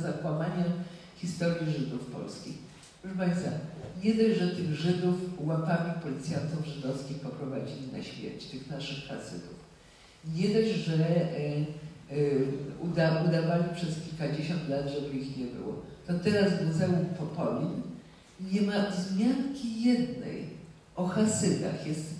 do zakłamania historii Żydów polskich. Proszę Państwa, nie dość, że tych Żydów łapami policjantów żydowskich poprowadzili na śmierć, tych naszych Hasydów. Nie dość, że e, e, uda, udawali przez kilkadziesiąt lat, żeby ich nie było. To teraz w Muzeum Popolin nie ma wzmianki jednej o Hasydach. Jest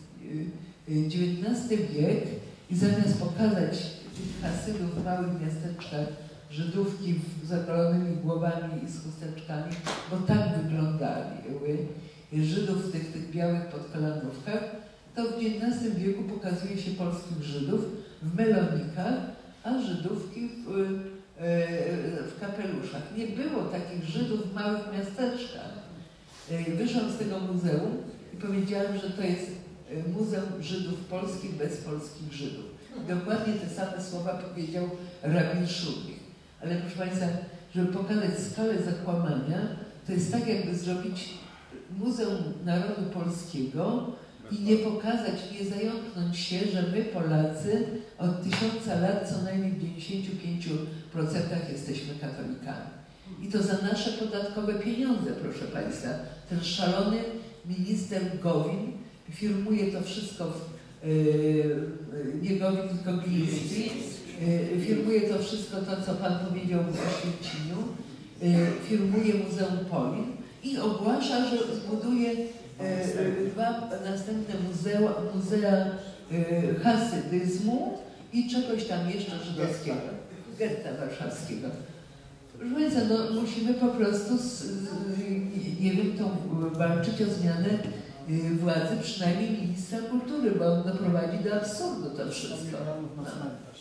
XIX wiek i zamiast pokazać tych Hasydów w małych miasteczkach, Żydówki z zakolonymi głowami i z chusteczkami, bo tak wyglądali. Żydów w tych, tych białych podkolanówkach, to w XIX wieku pokazuje się polskich Żydów w melonikach, a Żydówki w, e, w kapeluszach. Nie było takich Żydów w małych miasteczkach. E, wyszłam z tego muzeum i powiedziałam, że to jest Muzeum Żydów Polskich bez polskich Żydów. Dokładnie te same słowa powiedział rabin Szubik. Ale proszę Państwa, żeby pokazać skalę zakłamania, to jest tak jakby zrobić Muzeum Narodu Polskiego i nie pokazać, nie zająknąć się, że my Polacy od tysiąca lat co najmniej w 95% jesteśmy katolikami. I to za nasze podatkowe pieniądze, proszę Państwa. Ten szalony minister Gowin firmuje to wszystko w, yy, nie Gowin, tylko Gliński, yy, firmuje to wszystko to, co Pan powiedział w Oświęcimiu, yy, firmuje Muzeum Polin i ogłasza, że zbuduje dwa następne muzea, muzea hasydyzmu i czegoś tam jeszcze żydowskiego, getta warszawskiego. Proszę no musimy po prostu, z, nie wiem, tą, walczyć o zmianę władzy, przynajmniej ministra kultury, bo on doprowadzi do absurdu to wszystko. No.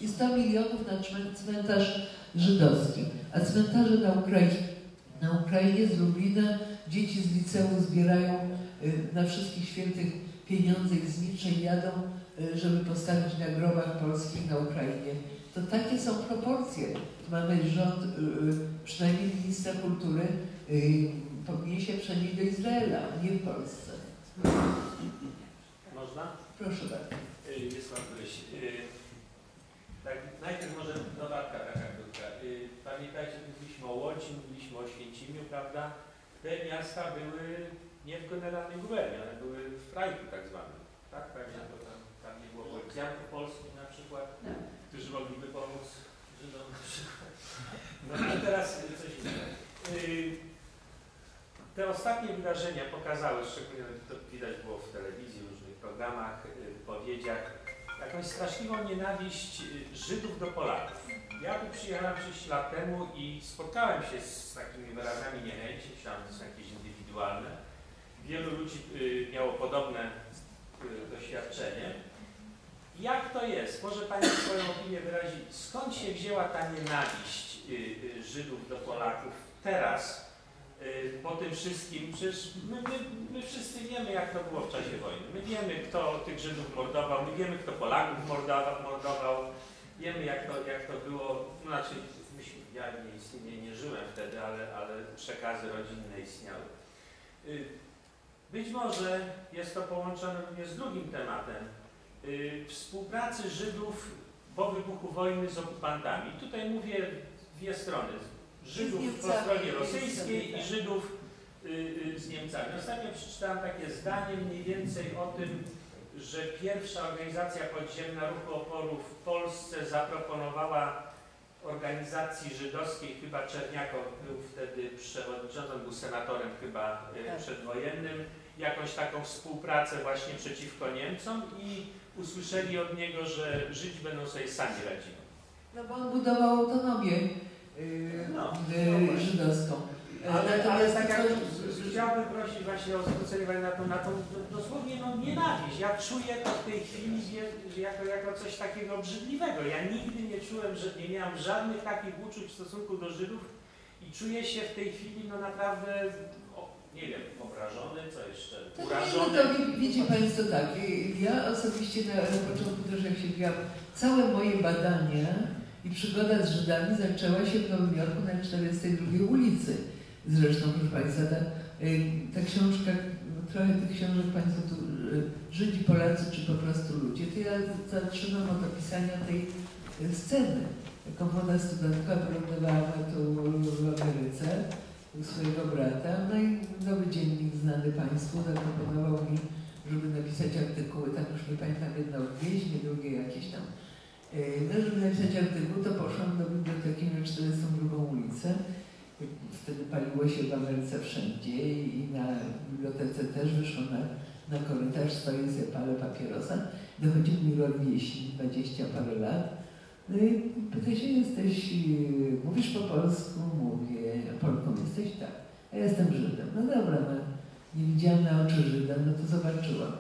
I 100 milionów na cmentarz żydowski. A cmentarze na Ukrainie, na Ukrainie z Lublina dzieci z liceum zbierają na wszystkich świętych pieniądze i z niczej jadą, żeby postawić na grobach polskich na Ukrainie. To takie są proporcje. Mamy rząd, przynajmniej ministra kultury, powinien się przenieść do Izraela, nie w Polsce. Można? Proszę bardzo. Wiesław Gryś. Tak, najpierw może dodatka taka krótka. Pamiętajcie, mówiliśmy o Łodzi, mówiliśmy o Święcimiu, prawda? Te miasta były nie w generalnej guberni, one były w Frajku tak zwanym. Tak, pewnie, bo tam, tam nie było policjantów polskich na przykład, którzy mogliby pomóc Żydom na przykład. No a teraz coś innego. Te ostatnie wydarzenia pokazały, szczególnie to widać było w telewizji, w różnych programach, powiedziach, jakąś straszliwą nienawiść Żydów do Polaków. Ja tu przyjechałem 6 lat temu i spotkałem się z takimi wyrazami niechęci, myślałem, że są jakieś indywidualne. Wielu ludzi miało podobne doświadczenie. Jak to jest? Może Pani swoją opinię wyrazić. Skąd się wzięła ta nienawiść Żydów do Polaków teraz, po tym wszystkim? Przecież my, my, my wszyscy wiemy, jak to było w czasie wojny. My wiemy, kto tych Żydów mordował, my wiemy, kto Polaków mordował, mordował. wiemy, jak to, jak to było. No, znaczy, ja nie, nie, nie żyłem wtedy, ale, ale przekazy rodzinne istniały. Być może jest to połączone również z drugim tematem, yy, współpracy Żydów po wybuchu wojny z okupantami. Tutaj mówię dwie strony. Żydów po stronie rosyjskiej i Żydów yy, z Niemcami. Ostatnio przeczytałem takie zdanie mniej więcej o tym, że pierwsza organizacja podziemna ruchu oporu w Polsce zaproponowała organizacji żydowskiej, chyba Czerniakow był wtedy przewodniczącym, był senatorem chyba tak. przedwojennym, jakąś taką współpracę właśnie przeciwko Niemcom i usłyszeli od niego, że Żydzi będą sobie sami radzili. No bo on budował autonomię no, yy, żydowską. Ale, ale tak jak chciałbym prosić właśnie o zwrócenie na tą, na tą dosłownie no, nienawiść. Ja czuję to w tej chwili jako, jako coś takiego obrzydliwego. Ja nigdy nie czułem, że nie miałem żadnych takich uczuć w stosunku do Żydów i czuję się w tej chwili no naprawdę nie wiem, obrażony, co jeszcze? Urażony. No to widzi Państwo tak, ja osobiście na, na początku też jak się mówiłam, całe moje badania i przygoda z Żydami zaczęła się w Nowym Jorku na 42 ulicy. Zresztą, proszę Państwa, ta, ta książka, trochę tych książek Państwo tu, Żydzi, Polacy czy po prostu ludzie, to ja zaczynam od opisania tej sceny. Jako młoda studentka wylądowałam tu swojego brata. No i nowy dziennik znany Państwu zaproponował mi, żeby napisać artykuły, tam już nie pamiętam, jedno o Gwieźnie, drugie jakieś tam. E, no, żeby napisać artykuł, to poszłam do biblioteki na 42 ulicę. Wtedy paliło się w Ameryce wszędzie i na bibliotece też wyszło na, na korytarz, stoję sobie, palę papierosa. Dochodzi mi rok wieśni, 20 parę lat. No i pyta się, jesteś, mówisz po polsku? Mówię, Polką jesteś? Tak. A ja jestem Żydem. No dobra, no, nie widziałam na oczy Żyda, no to zobaczyłam.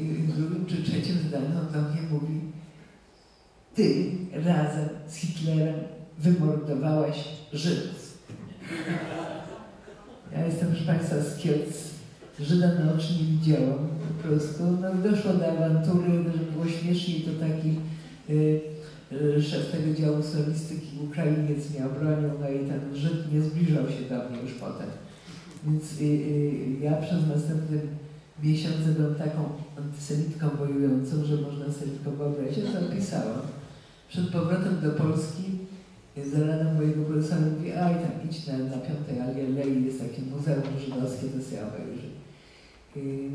I w drugim czy trzecim zdaniu on do mnie mówi, ty razem z Hitlerem wymordowałaś Żydów. Ja jestem, proszę Państwa, z Kielc. Żyda na oczy nie widziałam po prostu. No, doszło do awantury, że było śmiesznie to taki y, y, szef tego działu slawistyki Ukrainiec mnie obronił, no i ten Żyd nie zbliżał się do mnie już potem. Więc y, y ja przez następne miesiące byłam taką antysemitką wojującą, że można sobie tylko wyobrazić, co pisałam. Przed powrotem do Polski radą mojego profesora mówi, aj tam idź na, na piątej alei, jest takie muzeum żydowskie, to sobie obejrzy.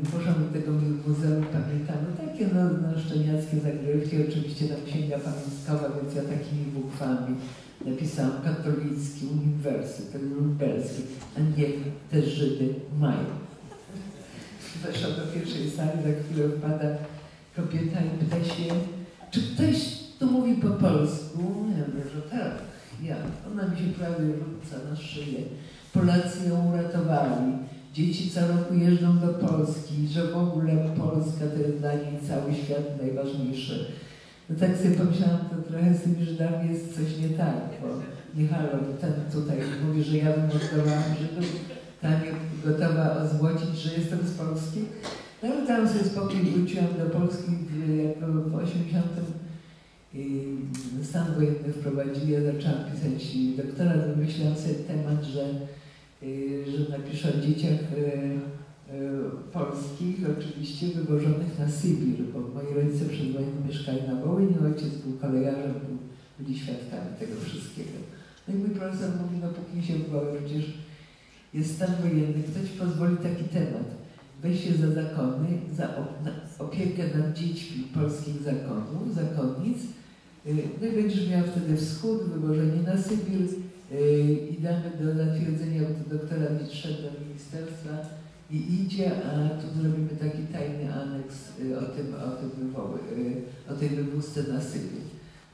No poszłam do tego muzeum, pamiętam, no takie no, no szczeniackie zagrywki, oczywiście tam księga pamiątkowa, więc ja takimi bukwami napisałam katolicki uniwersytet lubelski, a nie te Żydy mają. Weszłam do pierwszej sali, za chwilę wpada kobieta i pyta się, czy ktoś tu mówi po polsku? Ja mówię, że tak ja. Ona mi się prawie rzuca na szyję. Polacy ją uratowali. Dzieci co roku jeżdżą do Polski, że w ogóle Polska to jest dla niej cały świat najważniejszy. No tak sobie pomyślałam, to trochę z tymi Żydami jest coś nie tak, bo nie halo, ten tutaj mówi, że ja wymordowałam Żydów, ta mnie gotowa ozłocić, że jestem z Polski. No ale tam sobie spokój wróciłam do Polski jak w 80 stan wojenny wprowadzili, ja zaczęłam pisać doktora, wymyślałam sobie temat, że, y, że napiszę o dzieciach y, y, polskich, oczywiście wywożonych na Sybir, bo moi rodzice przed wojną mieszkali na Wołyniu, ojciec był kolejarzem, byli świadkami tego wszystkiego. No i mój profesor mówi, no póki się wywołał, przecież jest stan wojenny, kto ci pozwoli taki temat? Weź się za zakony, za opiekę nad dziećmi polskich zakonów, zakonnic, no i będziesz miał wtedy wschód, wywożenie na Sybir y, i damy do zatwierdzenia doktora szedł do ministerstwa i idzie, a tu zrobimy taki tajny aneks y, o tym, o tym wywoły, o tej wywózce na Sybir.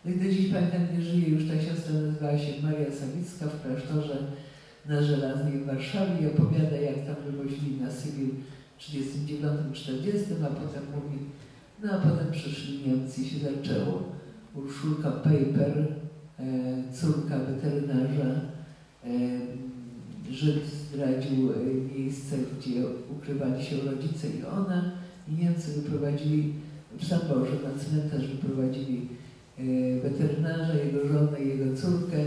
No i do dziś pamiętam, nie żyje już ta siostra, nazywała się Maria Sawicka w klasztorze na Żelaznej w Warszawie i opowiada, jak tam wywozili na Sybir w 1939-1940, a potem mówi, no a potem przyszli Niemcy i się zaczęło. Urszulka Paper, e, córka weterynarza. E, Żyd zdradził e, miejsce, gdzie ukrywali się rodzice i ona. I Niemcy wyprowadzili w Saborze na cmentarz wyprowadzili weterynarza, jego żonę jego córkę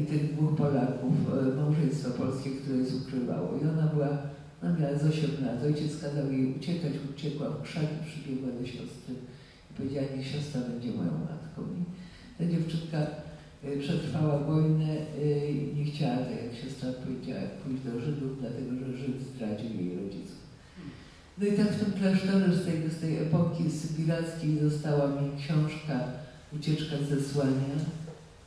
i tych dwóch Polaków, małżeństwo polskie, które ukrywało. I ona była, ona miała z 8 lat. Ojciec kazał jej uciekać, uciekła w krzaki, przybiegła do siostry Powiedziała, niech siostra będzie moją matką. I ta dziewczynka y, przetrwała wojnę y, i nie chciała, tak jak siostra powiedziała, pójść do Żydów, dlatego że Żyd zdradził jej rodziców. No i tak w tym klasztorze z tej, z tej epoki sybirackiej została mi książka Ucieczka z zesłania,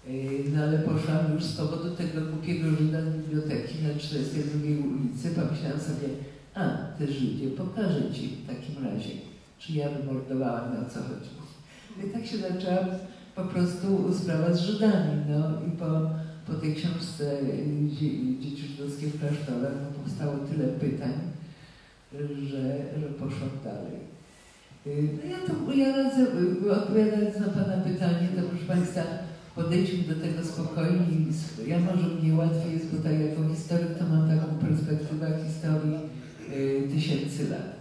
y, no ale poszłam już z powodu tego głupiego Żyda z biblioteki na 42 ulicy. Pomyślałam sobie, a, ty Żydzie, pokażę ci w takim razie czy ja wymordowałam, na co chodzi. I tak się zaczęłam po prostu sprawa z Żydami, no i po, po tej książce Dzieci żydowskie w klasztorach no, powstało tyle pytań, że, że poszłam dalej. No ja to, ja radzę, odpowiadając na Pana pytanie, to proszę Państwa, podejdźmy do tego spokojnie. Ja może mnie łatwiej jest, bo tak jako historyk to mam taką perspektywę historii y, tysięcy lat.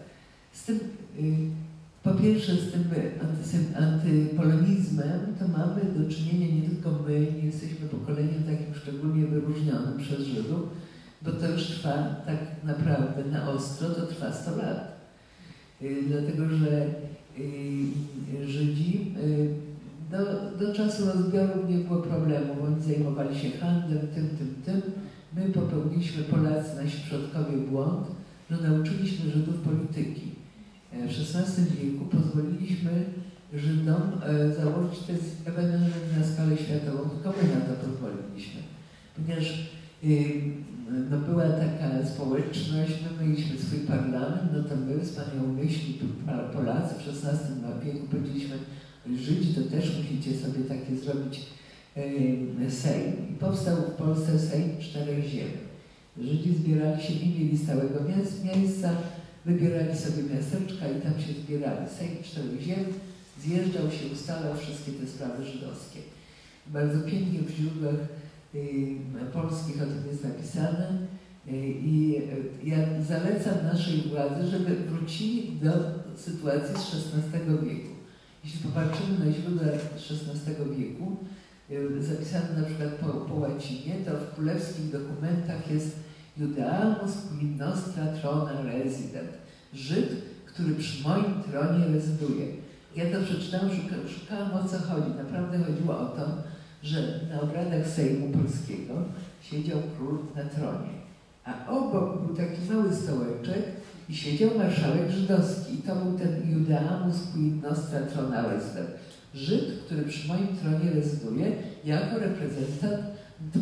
Z tym y, po pierwsze z tym antypolonizmem to mamy do czynienia nie tylko my, nie jesteśmy pokoleniem takim szczególnie wyróżnionym przez Żydów, bo to już trwa tak naprawdę na ostro, to trwa 100 lat. Y, dlatego, że y, Żydzi y, do, do czasu rozbiorów nie było problemu, oni zajmowali się handlem, tym, tym, tym My popełniliśmy Polacy, nasi przodkowie błąd, że nauczyliśmy Żydów polityki. E, w XVI wieku pozwoliliśmy Żydom e, założyć te ewenement na skalę światową, tylko my na to pozwoliliśmy. Ponieważ no była taka społeczność, my mieliśmy swój parlament, no to my wspaniałomyślni Polacy w XVI wieku powiedzieliśmy, Żydzi to też musicie sobie takie zrobić Sejm. I powstał w Polsce Sejm czterech ziem. Żydzi zbierali się, nie mieli stałego miejsca, wybierali sobie miasteczka i tam się zbierali. Sejm czterech ziem zjeżdżał się, ustalał wszystkie te sprawy żydowskie. Bardzo pięknie w źródłach y, polskich o tym jest napisane y, i y, ja zalecam naszej władzy, żeby wrócili do sytuacji z XVI wieku. Jeśli popatrzymy na źródła XVI wieku, zapisane na przykład po, po łacinie, to w królewskich dokumentach jest Judeamus qui nostra trona resident. Żyd, który przy moim tronie rezyduje. Ja to przeczytałam, szuka, szukałam o co chodzi. Naprawdę chodziło o to, że na obradach Sejmu Polskiego siedział król na tronie, a obok był taki mały stołeczek i siedział marszałek żydowski. I to był ten Judeamus qui nostra trona resident. Żyd, który przy moim tronie rezyduje, jako reprezentant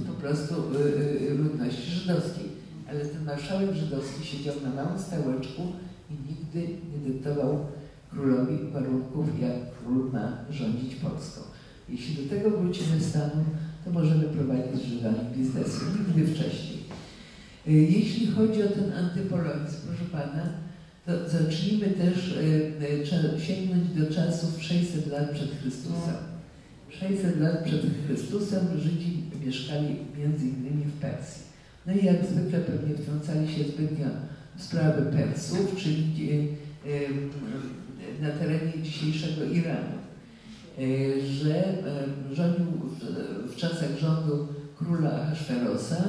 po prostu y, y, ludności żydowskiej. Ale ten marszałek żydowski siedział na małym stołeczku i nigdy nie dyktował królowi warunków, jak król ma rządzić Polską. Jeśli do tego wrócimy stanu, to możemy prowadzić z Żydami biznesu, nigdy wcześniej. Jeśli chodzi o ten antypolonizm, proszę Pana, to zacznijmy też e, sięgnąć do czasów 600 lat przed Chrystusem. 600 lat przed Chrystusem Żydzi mieszkali między innymi w Persji. No i jak zwykle pewnie wtrącali się zbytnio w sprawy Persów, czyli e, na terenie dzisiejszego Iranu, e, że rządził w czasach rządu króla Ahasferosa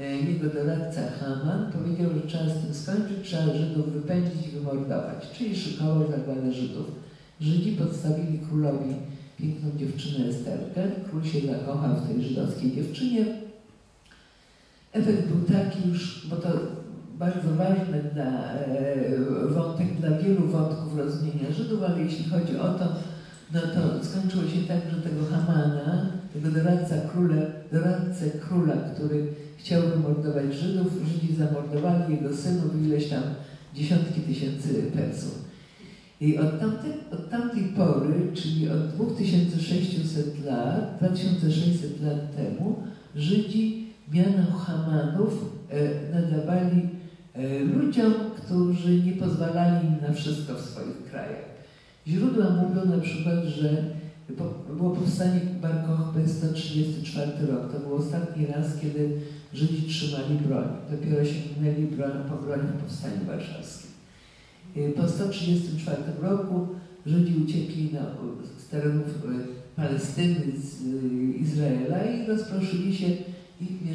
E, jego doradca Haman powiedział, że trzeba z tym skończyć, trzeba Żydów wypędzić i wymordować, czyli szykował zagładę Żydów. Żydzi podstawili królowi piękną dziewczynę Esterkę, król się zakochał w tej żydowskiej dziewczynie. Efekt był taki już, bo to bardzo ważny dla, e, wątek dla wielu wątków rozumienia Żydów, ale jeśli chodzi o to, no to skończyło się tak, że tego Hamana, tego doradca króla, doradcę króla, który chciał wymordować Żydów, Żydzi zamordowali jego synów ileś tam dziesiątki tysięcy Persów. I od tamtej, od tamtej pory, czyli od 2600 lat, 2600 lat temu, Żydzi miano Hamanów e, nadawali e, ludziom, którzy nie pozwalali im na wszystko w swoich krajach. Źródła mówią na przykład, że było powstanie Bar Kochby 134 rok. To był ostatni raz, kiedy Żydzi trzymali broń. Dopiero sięgnęli broń, po broń w Powstaniu Warszawskim. Y, po 134 roku Żydzi uciekli na, z terenów Palestyny, z Izraela i rozproszyli się i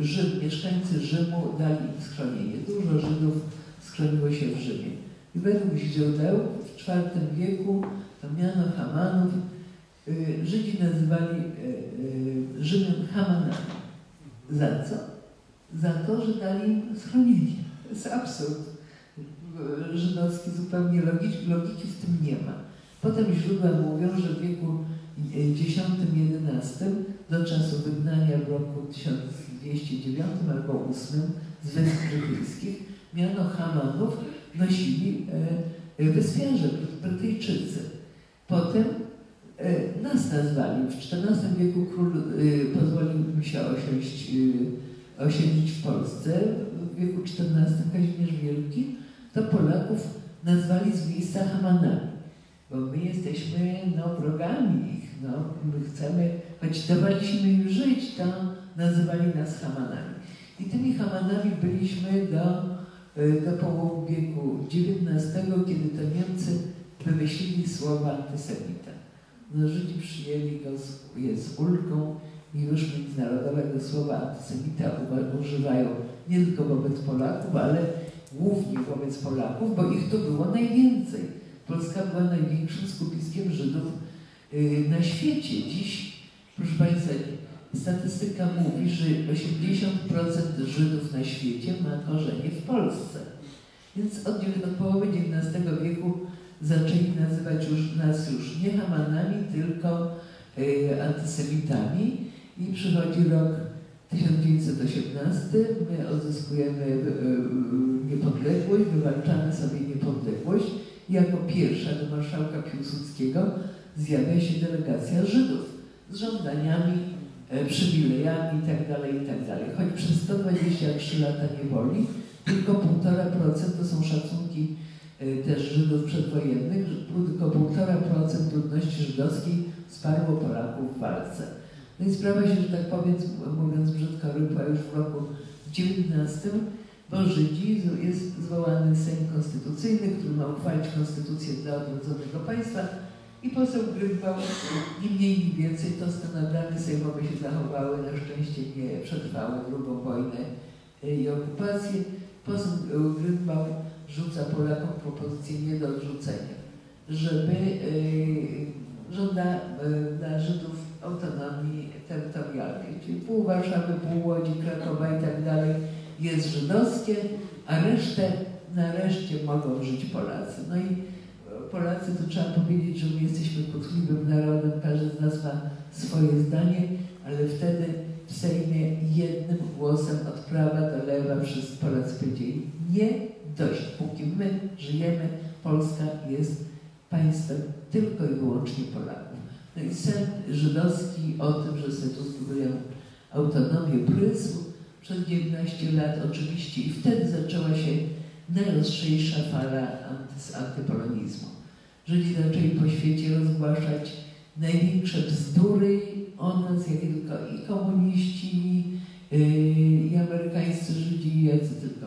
Rzym, mieszkańcy Rzymu dali im schronienie. Dużo Żydów schroniło się w Rzymie. I według źródeł w IV wieku to miano Hamanów, Żydzi nazywali Rzymem Hamanami. Za co? Za to, że dali im schronienie. To jest absurd żydowski, zupełnie logiki, logiki w tym nie ma. Potem źródła mówią, że w wieku X-XI do czasu wygnania w roku 1209 albo 8 z Wysp Brytyjskich miano Hamanów nosili e, wyspiarze, Brytyjczycy. Potem E, nas nazwali. W XIV wieku król e, pozwolił mi się osiąść, osiedlić w Polsce. W wieku XIV Kazimierz Wielki to Polaków nazwali z miejsca Hamanami. Bo my jesteśmy no, wrogami ich. No, my chcemy, choć dawaliśmy im żyć, to nazywali nas Hamanami. I tymi Hamanami byliśmy do, do połowy wieku XIX, kiedy to Niemcy wymyślili słowa antysemita no Żydzi przyjęli go z, je z ulgą i już międzynarodowego słowa antysemita używają nie tylko wobec Polaków, ale głównie wobec Polaków, bo ich tu było najwięcej. Polska była największym skupiskiem Żydów yy, na świecie. Dziś, Państwa, statystyka mówi, że 80% Żydów na świecie ma korzenie w Polsce. Więc od, od połowy XIX wieku zaczęli nazywać już nas już nie Hamanami, tylko y, antysemitami. I przychodzi rok 1918, my odzyskujemy y, y, niepodległość, wywalczamy sobie niepodległość. Jako pierwsza do marszałka Piłsudskiego zjawia się delegacja Żydów z żądaniami, e, przywilejami itd., itd. Choć przez 123 lata niewoli tylko 1,5% to są szacunki e, też Żydów przedwojennych, tylko 1,5% ludności żydowskiej wsparło Polaków w walce. No i sprawa się, że tak powiem, mówiąc brzydko, rypła już w roku 19, bo Żydzi jest zwołany Sejm Konstytucyjny, który ma uchwalić konstytucję dla odrodzonego państwa i poseł Grybał, ni mniej, ni więcej, to stenobramy sejmowe się zachowały, na szczęście nie przetrwały drugą wojnę e, i okupację. Poseł e, Grybał rzuca Polakom propozycję nie do odrzucenia, żeby e, żąda e, dla Żydów autonomii terytorialnej, czyli pół Warszawy, pół Łodzi, Krakowa i tak dalej jest żydowskie, a resztę, na reszcie mogą żyć Polacy. No i e, Polacy to trzeba powiedzieć, że my jesteśmy kłótliwym narodem, każdy z nas ma swoje zdanie, ale wtedy w Sejmie jednym głosem od prawa do lewa wszyscy Polacy powiedzieli nie dość, póki my żyjemy, Polska jest państwem tylko i wyłącznie Polaków. No i sen żydowski o tym, że sobie tu zbudują autonomię prysł przez 19 lat oczywiście i wtedy zaczęła się najostrzejsza fala anty, antypolonizmu. Żydzi zaczęli po świecie rozgłaszać największe bzdury o nas, jakie tylko i komuniści, yy, i amerykańscy Żydzi, i jacy tylko.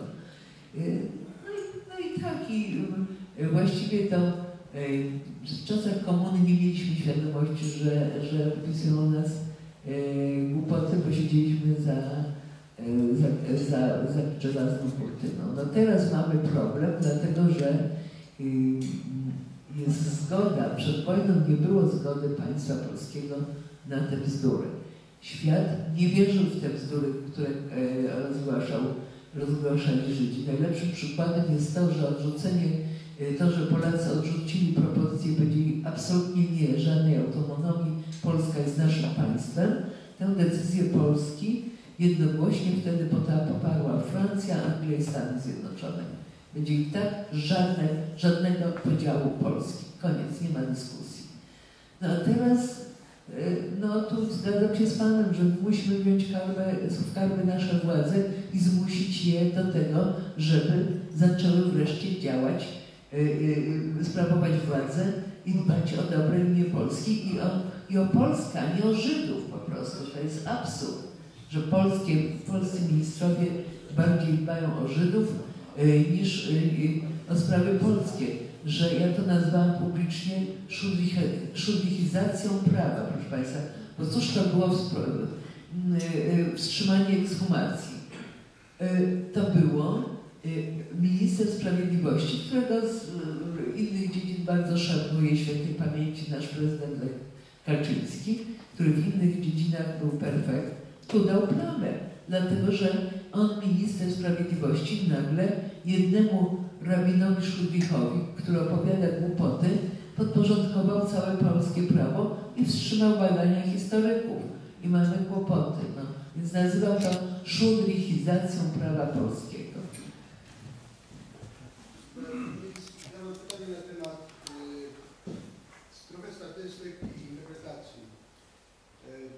Yy, no, i, no i tak, i yy, właściwie to yy, w czasach komuny nie mieliśmy świadomości, że, że pisują o nas yy, głupoty, bo siedzieliśmy za, yy, za, za, za żelazną kurtyną. No teraz mamy problem, dlatego że yy, jest zgoda, przed wojną nie było zgody państwa polskiego na te bzdury. Świat nie wierzył w te bzdury, które e, rozgłaszał, rozgłaszali Żydzi. Najlepszym przykładem jest to, że odrzucenie, e, to, że Polacy odrzucili propozycję, powiedzieli absolutnie nie, żadnej autonomii, Polska jest naszym państwem. Tę decyzję Polski jednogłośnie wtedy poparła Francja, Anglia i Stany Zjednoczone. Powiedzieli tak, żadne, żadnego podziału Polski. Koniec, nie ma dyskusji. No a teraz, e, no tu zgadzam się z Panem, że musimy wziąć karmę, w karmę nasze władze i zmusić je do tego, żeby zaczęły wreszcie działać, e, e, sprawować władzę i dbać o dobre imię Polski i o, i o Polskę, a nie o Żydów po prostu. To jest absurd, że polskie, polscy ministrowie bardziej dbają o Żydów y, niż y, y, o sprawy polskie, że ja to nazwałam publicznie szudlichizacją prawa, proszę Państwa. Bo cóż to było y, wstrzymanie ekshumacji? To było minister sprawiedliwości, którego z innych dziedzin bardzo szanuje świętej pamięci nasz prezydent Lech Kaczyński, który w innych dziedzinach był perfekt, tu dał plamę, dlatego że on, minister sprawiedliwości, nagle jednemu rabinowi Szludwichowi, który opowiada głupoty, podporządkował całe polskie prawo i wstrzymał badania historyków. I mamy kłopoty. No. Więc nazywam to szudrichizacją prawa polskiego. Ja mam pytanie na temat y, trochę statystyk i interpretacji. Y,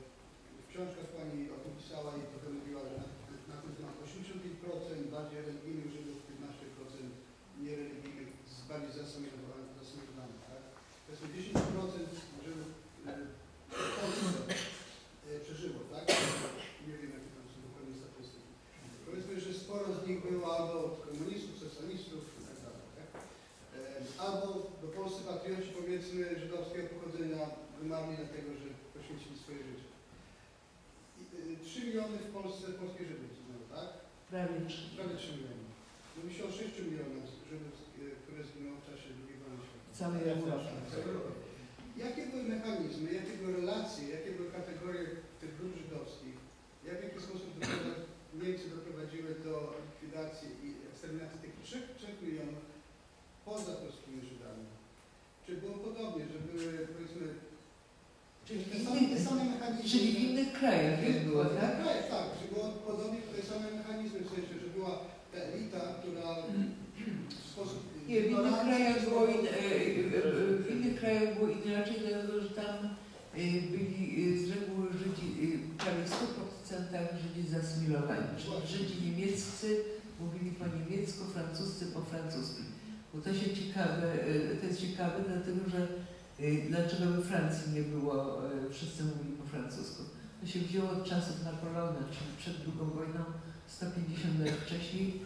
w książkach Pani o tym pisała i trochę mówiła, że na, na ten temat 85% bardziej religijnych Żydów, 15% niereligijnych, z bardziej zasamodowanych, zasamodowanych tak? Powiedzmy 10% Żydów y, w Polsce y, przeżyło, tak? Nie wiem, jakie tam są dokładnie statystyki. Powiedzmy, że sporo z nich było albo od komunistów, socjalistów i tak dalej. Tak? E, Albo do polscy patrioci, powiedzmy, żydowskiego pochodzenia wymarli dlatego, że poświęcili swoje życie. I, y, 3 miliony w Polsce polskie Żydy zginęło, tak? Prawie trzy. Prawie 3 miliony. Mówi się o 6 milionach Żydów, y, które zginęło w czasie II wojny światowej. Całej Europie. Tak, w całej Europie. Jakie były mechanizmy, jakie były relacje, jakie były kategorie tych grup żydowskich, jak w jaki sposób Niemcy doprowadziły do likwidacji i eksterminacji tych 3, 3 milionów poza polskimi Żydami? Czy było podobnie, że były powiedzmy Czyli w te same, innych, te same mechanizmy? czyli w innych krajach było, tak? Tak, tak, że było podobnie te same mechanizmy, w sensie, że była ta elita, która w sposób Nie, w innych krajach było, in, e, w innych krajach było inaczej, dlatego że tam e, byli e, z reguły Żydzi, prawie w 100% Żydzi zasymilowani. Czyli Żydzi niemieccy mówili po niemiecku, francuscy po francusku. Bo to się ciekawe, e, to jest ciekawe, dlatego że e, dlaczego we Francji nie było, e, wszyscy mówili po francusku. To się wzięło od czasów Napoleona, czyli przed II wojną, 150 lat wcześniej.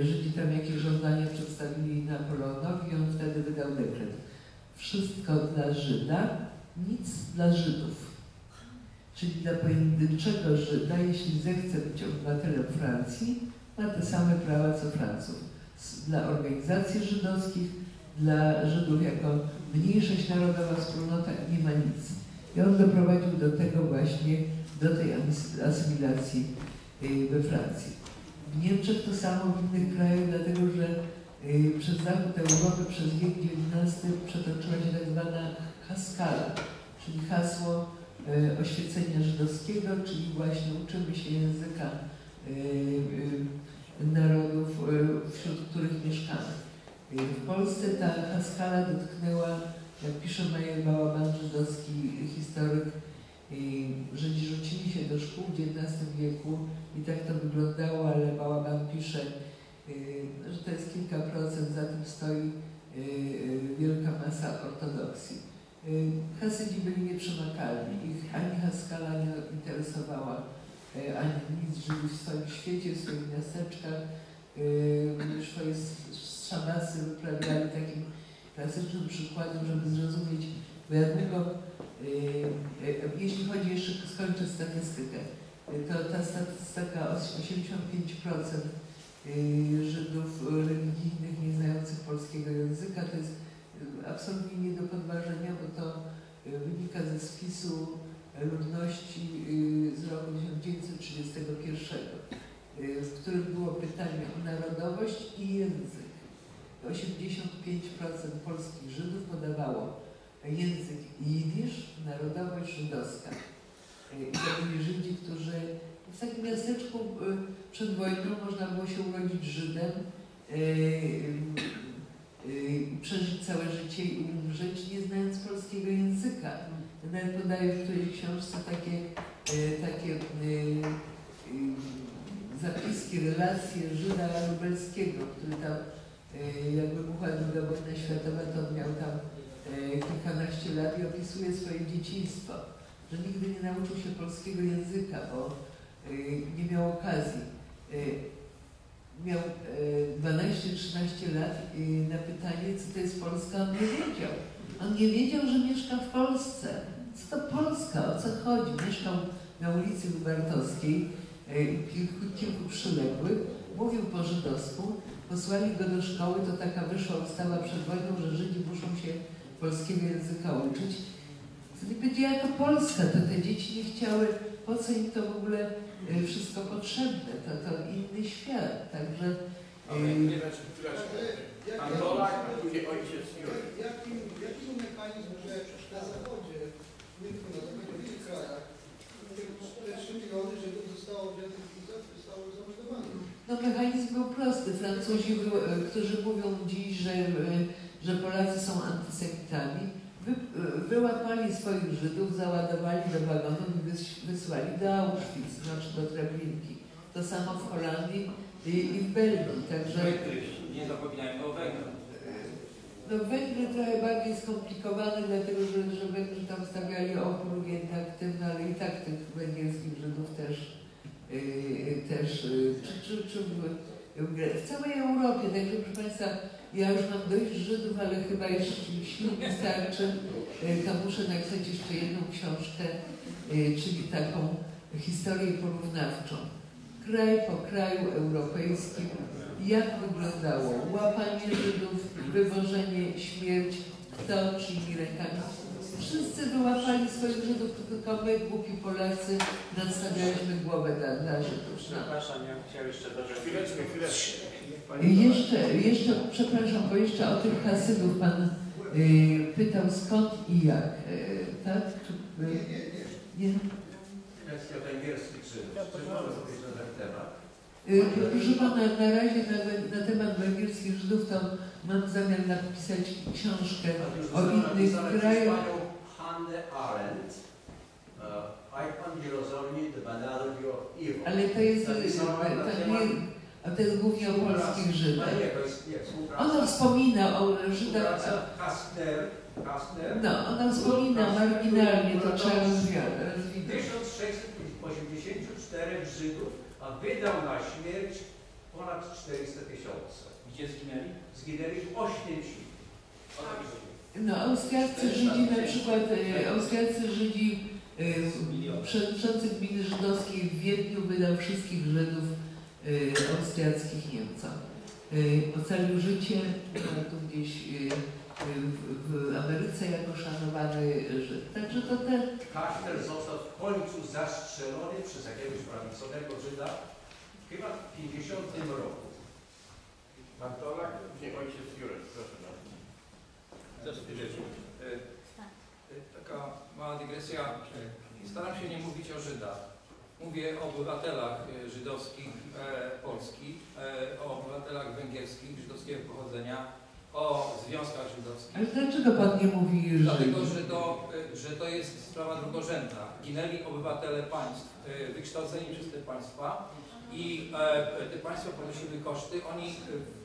Żydzi tam jakieś żądania przedstawili Napoleonowi i on wtedy wydał dekret. Wszystko dla Żyda, nic dla Żydów. Czyli dla pojedynczego Żyda, jeśli zechce być obywatelem Francji, ma te same prawa co Francuz. Dla organizacji żydowskich, dla Żydów jako mniejszość narodowa, wspólnota nie ma nic. I on doprowadził do tego właśnie, do tej asymilacji y, we Francji. W Niemczech to samo w innych krajach, dlatego że y, przez zachód Europy przez wiek XIX przetoczyła się tak zwana haskala, czyli hasło y, oświecenia żydowskiego, czyli właśnie uczymy się języka narodów, y, wśród których mieszkamy. W Polsce ta haskala dotknęła, jak pisze Majer Bałaban, żydowski historyk, Żydzi rzucili się do szkół w XIX wieku i tak to wyglądało, ale Bałaban pisze, y, że to jest kilka procent, za tym stoi y, wielka masa ortodoksji. Hasydzi byli nieprzemakalni, ich ani Haskala nie interesowała, ani nic Żydów w swoim świecie, w swoich miasteczkach, swoje s- szabasy wyprawiali takim klasycznym przykładem, żeby zrozumieć, Y, y, Jeśli chodzi jeszcze, skończę statystykę, to ta statystyka os- 85% y, Żydów religijnych nie znających polskiego języka to jest absolutnie nie do podważenia, bo to wynika ze spisu ludności y, z roku 1931, y, w którym było pytanie o narodowość i język. 85% polskich Żydów podawało język jidysz, narodowość żydowska. Y, to byli Żydzi, którzy w takim miasteczku przed wojną można było się urodzić Żydem, przeżyć całe życie i umrzeć nie znając polskiego języka. Nawet podaję w której książce takie, y, takie y, y, zapiski, relacje Żyda lubelskiego, który tam jakby była druga wojna światowa, to on miał tam e, kilkanaście lat i opisuje swoje dzieciństwo, że nigdy nie nauczył się polskiego języka, bo e, nie miał okazji. E, Miał e, 12-13 lat i na pytanie, co to jest Polska, on nie wiedział. On nie wiedział, że mieszka w Polsce. Co to Polska? O co chodzi? Mieszkał na ulicy Lubartowskiej e, kilku, kilku przyległych. Mówił po żydowsku. Posłali go do szkoły, to taka wyszła ustawa przed wojną, że Żydzi muszą się polskiego języka uczyć. Wtedy powiedziała, to Polska, to te dzieci nie chciały, po co im to w ogóle y, wszystko potrzebne, to, to inny świat. Także Ale y, nie znaczy, chwileczkę. Jak- Pan jak- Polak, a później ojciec Jurek. jak- Jaki jaki był mechanizm, że na zachodzie, nie tylko na zachodzie, w innych krajach, te 3 miliony Żydów zostało wziętych zostało no, mechanizm był prosty. Francuzi, y, którzy mówią dziś, że, y, że Polacy są antysemitami, wy, y, wyłapali swoich Żydów, załadowali do wagonów i wys- wysłali do Auschwitz, znaczy do Treblinki. To samo w Holandii i, i w Belgii. Także nie zapominajmy o Węgrach. No Węgry trochę bardziej skomplikowane, dlatego że, że Węgrzy tam stawiali opór jednak tym, no ale i tak tych węgierskich Żydów też, yy, też yy, czy, czy, czy w, w całej Europie, także proszę Państwa, ja już mam dość Żydów, ale chyba jeszcze sił nie starczy, yy, to muszę napisać jeszcze jedną książkę, yy, czyli taką historię porównawczą. Kraj po kraju europejskim jak wyglądało łapanie Żydów, wywożenie, śmierć, kto czyimi rękami wszyscy wyłapali swoich Żydów, tylko my, głupi Polacy, nadstawialiśmy głowę na, na Żydów. No. Przepraszam, ja bym chciał jeszcze dodać. Chwileczkę, chwileczkę. Jeszcze, jeszcze, przepraszam, bo jeszcze o tych Hasydów Pan y, pytał skąd i jak, y, tak? Czy, Nie, y, nie, nie. nie? Kwestia węgierskich Żydów. Czy można powiedzieć na ten temat? Y, Proszę Pana, na razie na, na temat węgierskich Żydów to mam zamiar napisać książkę o innych krajach. Hannę Arendt, Icon The Banality of Evil. Ale to jest, y, to to jest głównie o polskich Żydach. No współpraca. Ona wspomina o Żydach, Kastner, Kastner. no, ona wspomina marginalnie, to trzeba rozwinąć. 1684 Żydów, a wydał na śmierć ponad 400 tysięcy. Gdzie zginęli? Zginęli 8 ci. O to mi chodzi. No, austriaccy Żydzi na przykład, e, austriaccy Żydzi, e, przewodniczący gminy żydowskiej w Wiedniu wydał wszystkich Żydów e, austriackich Niemcom. Ocalił życie, tu gdzieś w, w Ameryce jako szanowany Żyd. Także to te, Kastner został w końcu zastrzelony przez jakiegoś prawicowego Żyda chyba w 50 roku. Bartolak, później ojciec Jurek. Proszę bardzo. Też chwileczkę. E, e, Taka mała dygresja. Staram się nie mówić o Żydach. Mówię o obywatelach żydowskich e, Polski, e, o obywatelach węgierskich żydowskiego pochodzenia, o związkach żydowskich. ale dlaczego Pan nie mówi Dlatego, Żydów? że to, y, że to jest sprawa drugorzędna. Ginęli obywatele państw, y, wykształceni przez te państwa i e, te państwa ponosiły koszty. Oni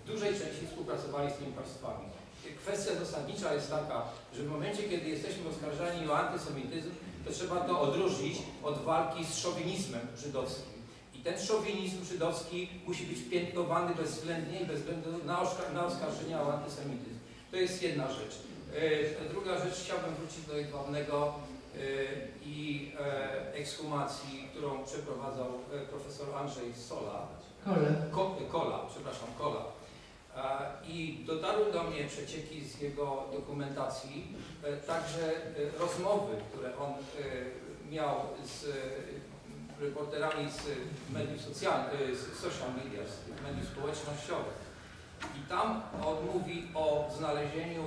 w dużej części współpracowali z tymi państwami. Kwestia zasadnicza jest taka, że w momencie, kiedy jesteśmy oskarżani o antysemityzm, to trzeba to odróżnić od walki z szowinizmem żydowskim. I ten szowinizm żydowski musi być piętnowany bezwzględnie i bez względu na, oszka- na oskarżenia o antysemityzm. To jest jedna rzecz. E, Druga rzecz, chciałbym wrócić do jedwabnego e, i e, ekshumacji, którą przeprowadzał profesor Andrzej Sola, Kole. Ko, Kola, przepraszam, Kola. I dotarły do mnie przecieki z jego dokumentacji, także rozmowy, które on miał z reporterami z mediów socjalnych, z social media, z mediów społecznościowych. I tam on mówi o znalezieniu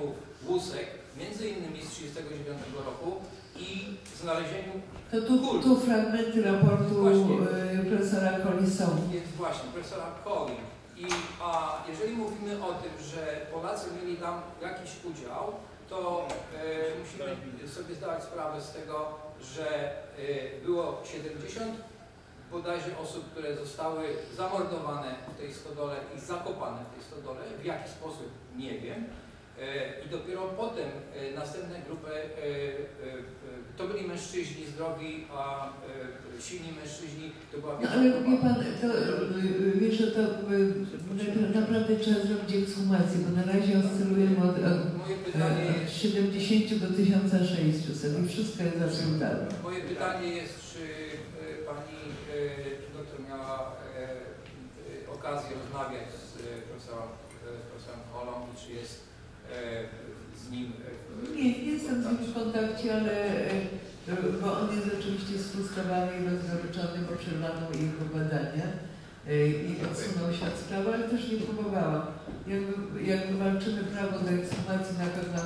łusek, między innymi z 1939 roku i znalezieniu, To tu, tu fragmenty raportu Właśnie. e, profesora Koli są. jest właśnie profesora Colin. I a jeżeli mówimy o tym, że Polacy mieli tam jakiś udział, to e, musimy sobie zdawać sprawę z tego, że e, było 70 bodajże osób, które zostały zamordowane w tej stodole i zakopane w tej stodole. W jaki sposób nie wiem. E, I dopiero potem e, następne grupy, to byli mężczyźni zdrowi, a silni mężczyźni, to była No ale wie Pan, to y, wiesz, że to y, na- naprawdę trzeba zrobić ekshumację, bo na razie oscylujemy od, od, Moje pytanie e, od jest, 70 do 1600 i wszystko jest absurdalne. moje pytanie jest, czy e, pani e, doktor miała okazję rozmawiać z profesorem, z profesorem Holą i czy jest z nim Nie, jestem z nim w kontakcie, ale bo on jest oczywiście sfrustrowany i rozgoryczony, bo przerwano jego badania i odsunął się od sprawy, ale też nie próbowałam. Jak, jak walczymy prawo do ekshumacji, na pewno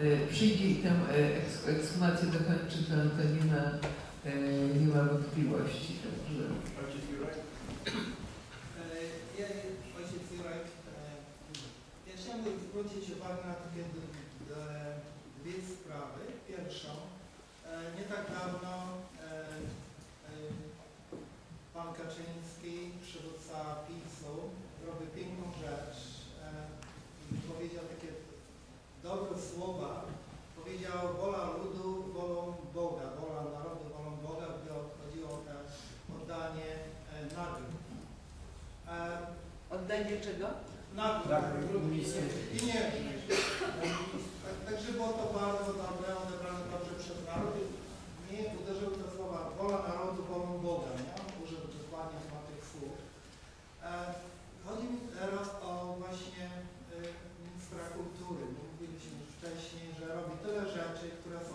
e, przyjdzie i tę e, eks- ekshumację dokończy, to, to nie, ma, e, nie ma wątpliwości. Także. Ja, ojciec ja chciałbym zwrócić uwagę na dwie sprawy. Pierwszą, nie tak dawno pan Kaczyński, przywódca PiSu, robił piękną rzecz powiedział takie dobre słowa. Powiedział, wola ludu, wolą Boga, wola narodu, wolą Boga, gdy chodziło o to oddanie e, nagród. E, oddanie czego? Nagród. I nie. Tak, także było to bardzo dobre, odebrane dobrze przez naród. Mnie uderzyły te słowa, wola narodu, wolą Boga. Ja użył dokładnie tych słów. E, chodzi mi teraz o właśnie kultury. Mówiliśmy już wcześniej, że robi tyle rzeczy, które są